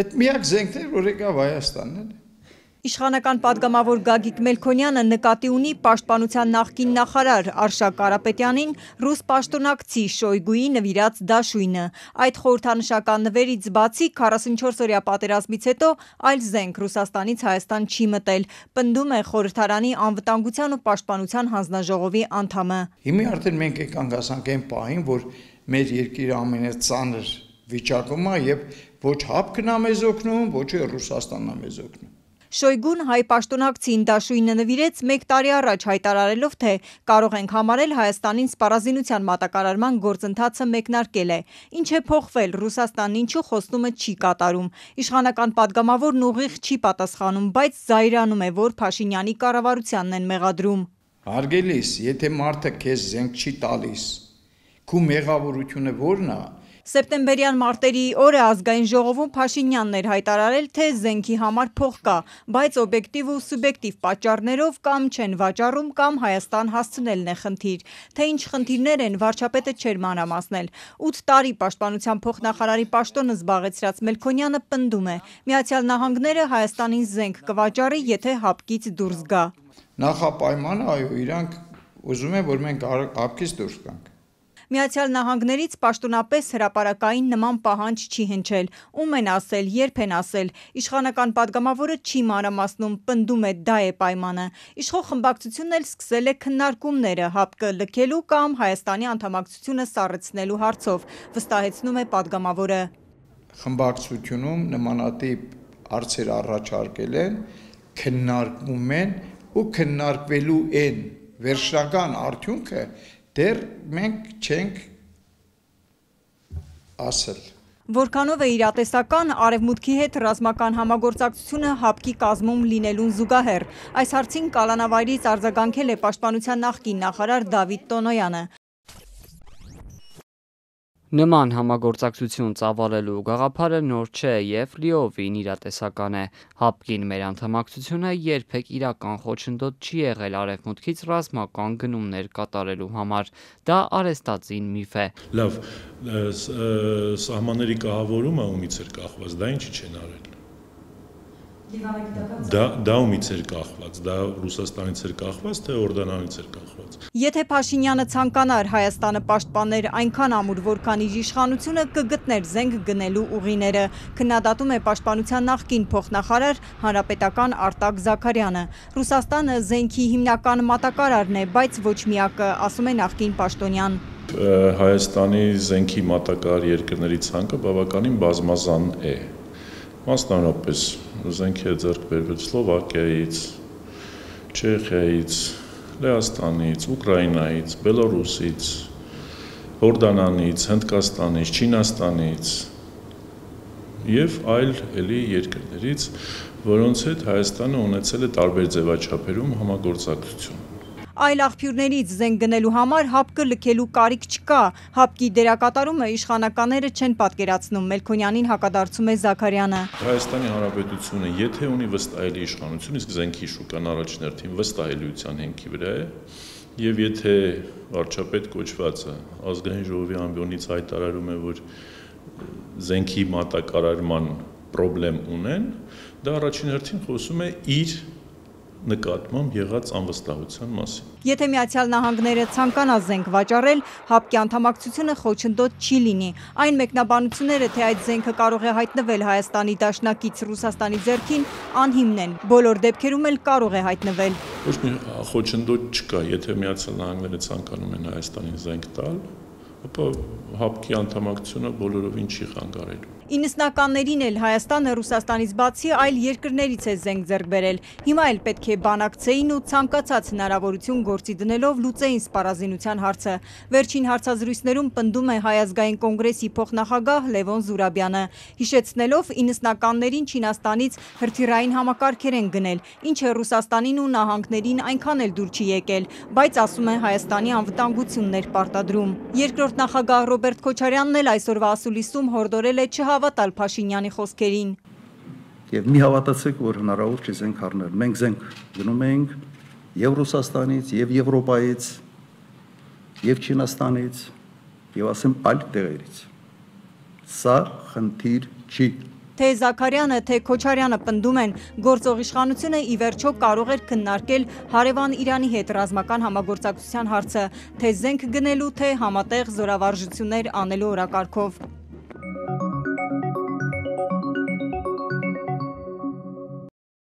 Այդ միակ զենքն էր, որ եկավ Հայաստանն էլ։ Իշխանական падգամավոր Գագիկ Մելքոնյանը նկատի ունի պաշտպանության նախկին նախարար Արշակ Կարապետյանին ռուս պաշտոնակցի Շոյգուի նվիրած դաշույնը։ Այդ խորհրդանշական նվերից բացի 44 օրյա պատերազմից հետո այլ զենք Ռուսաստանից Հայաստան չի մտել, պնդում է խորհրդարանի անվտանգության ու պաշտպանության հանձնաժողովի անդամը։ Հիմա արդեն մենք եկանք ասանք այն պահին, որ մեր երկիրը ամենածանր վիճակում է եւ Ոչ հապքն ա մեզ օգնում, ոչ էլ Ռուսաստանն ա մեզ օգնում։ Շոյգուն հայ պաշտոնակցին դաշույնը նվիրեց մեկ տարի առաջ հայտարարելով, թե կարող ենք համարել Հայաստանին սպառազինության մատակարարման գործընթացը մեկնարկել է։ Ինչ է փոխվել, Ռուսաստանն ինչու խոստումը չի կատարում։ Իշխանական падգամավորն ուղիղ չի պատասխանում, բայց զայրանում է, որ Փաշինյանի կառավարությանն են մեղադրում։ Հարգելիս, եթե մարդը քեզ զենք չի տալիս, քու մեղավորությունը ո՞րն է։ Սեպտեմբերյան մարտերի օրը ազգային ժողովում Փաշինյանն էր հայտարարել, թե զենքի համար փող կա, բայց օբյեկտիվ ու սուբյեկտիվ պատճառներով կամ չեն վաճառում, կամ Հայաստան հասցնելն է խնդիր։ Թե ինչ խնդիրներ են, վարչապետը չէր մանրամասնել։ 8 տարի պաշտպանության փոխնախարարի պաշտոնը զբաղեցրած Մելքոնյանը պնդում է. Միացյալ Նահանգները Հայաստանին զենք կվաճառի, եթե հապկից դուրս գա։ Նախապայմանը, այո, իրանք ուզում են, որ մենք հապկից դուրս գանք։ Միացյալ Նահանգներից պաշտոնապես հրապարակային նման պահանջ չի հնչել։ Ում են ասել, երբ են ասել։ Իշխանական պատգամավորը չի մանրամասնում, պնդում է՝ դա է պայմանը։ Իշխող խմբակցությունն էլ սկսել է քննարկումները ՀԱՊԿ լքելու կամ Հայաստանի անդամակցությունը սառեցնելու հարցով, վստահեցնում է պատգամավորը։ Խմբակցությունում նմանատիպ հարցեր առաջարկել են, քննարկվում են ու քննարկվելու են վերջնական արդյունքը դեռ մենք չենք ասել Որքանով է իրատեսական արևմուտքի հետ ռազմական համագործակցությունը հապկի կազմում լինելուն զուգահեռ։ Այս հարցին կալանավայրից արձագանքել է պաշտպանության նախկին նախարար Դավիթ Տոնոյանը։ Նման համագործակցություն ծավալելու գաղափարը նոր չէ եւ լիովին իրատեսական է։ ՀԱՊԿ-ին մեր անդամակցությունը երբեք իրական խոչընդոտ չի եղել արևմուտքից ռազմական գնումներ կատարելու համար։ Դա արեստածին միֆ է։ Լավ, սահմանների կահավորումը ումից էր կախված, դա ինչի չեն արել։ Դա դա ումից էր կախված, դա Ռուսաստանից էր կախված, թե Օրդանանից էր կախված։ Եթե Փաշինյանը ցանկանար Հայաստանը պաշտպաներ այնքան ամուր, որքան իր իշխանությունը կգտներ զենք գնելու ուղիները, քննադատում է պաշտպանության նախկին փոխնախարար հանրապետական Արտակ Զաքարյանը։ Ռուսաստանը զենքի հիմնական մատակարարն է, բայց ոչ միակը, ասում է նախկին պաշտոնյան։ Հայաստանի զենքի մատակարար երկրների ցանկը բավականին բազմազան է։ Մասնավորապես զենք է ձեռք բերվել Սլովակիայից, Չեխիայից, Լեհաստանից, Ուկրաինայից, Բելորուսից, Հորդանանից, Հնդկաստանից, Չինաստանից եւ այլ էլի երկրներից, որոնց հետ Հայաստանը ունեցել է տարբեր ձևաչափերում համագործակցություն այլ աղբյուրներից զենք գնելու համար հապկը լքելու կարիք չկա։ Հապկի դերակատարումը իշխանականները չեն պատկերացնում, Մելքոնյանին հակադարձում է Զաքարյանը։ Հայաստանի Հանրապետությունը եթե ունի վստահելի իշխանություն, իսկ զենքի շուկան առաջներթին վստահելիության հենքի վրա է, եւ եթե վարչապետ կոչվածը ազգային ժողովի ամբիոնից հայտարարում է, որ զենքի մատակարարման խնդրեմ ունեն, դա առաջին հերթին խոսում է իր նկատմամբ եղած անվստահության մասին։ Եթե Միացյալ Նահանգները ցանկանա զենք վաճառել, ՀԱՊԿ-ի անդամակցությունը խոչընդոտ չի լինի։ Այն մեկնաբանությունները, թե այդ զենքը կարող է հայտնվել Հայաստանի դաշնակից Ռուսաստանի ձեռքին, անհիմն են։ Բոլոր դեպքերում էլ կարող է հայտնվել։ Ոչ մի խոչընդոտ չկա, եթե Միացյալ Նահանգները ցանկանում են Հայաստանին զենք տալ, ապա ՀԱՊԿ-ի անդամակցությունը բոլորովին չի խանգարելու։ 90-ականներին էլ Հայաստանը Ռուսաստանից բացի այլ երկրներից է զենք ձեռք բերել։ Հիմա էլ պետք է բանակցեին ու ցանկացած հնարավորություն գործի դնելով լուծեին սպառազինության հարցը։ Վերջին հարցազրույցներում պնդում է Հայ ազգային կոնգրեսի փոխնախագահ Լևոն Զուրաբյանը, հիշեցնելով 90-ականներին Չինաստանից հրթիռային համակարգեր են գնել, ինչը Ռուսաստանին ու նահանգներին այնքան էլ դուր չի եկել, բայց ասում է Հայաստանի անվտանգությունն էր պարտադրում։ Երկրորդ նախագահ Ռոբերտ Քոչարյանն էլ այսօրվա ասուլիսում հորդորել է չհավ հավատալ Փաշինյանի խոսքերին։ Եվ մի հավատացեք, որ հնարավոր չի զենք առնել։ Մենք զենք գնում էինք եւ Ռուսաստանից, եւ Եվրոպայից, եւ Չինաստանից, եւ ասեմ այլ տեղերից։ Սա խնդիր չի Թե Զաքարյանը, թե Քոչարյանը պնդում են, գործող իշխանությունը ի վերջո կարող էր քննարկել հարևան Իրանի հետ ռազմական համագործակցության հարցը, թե զենք գնելու, թե համատեղ զորավարժություններ անելու օրակարգով։